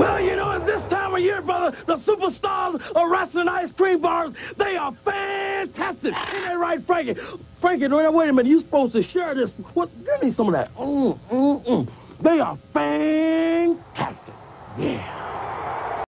Well, you know, at this time of year, brother, the superstars of wrestling ice cream bars, they are fantastic. Ain't that right, Frankie? Frankie, wait, a minute. You're supposed to share this. What? Give me some of that. Mm, mm, mm. They are fantastic.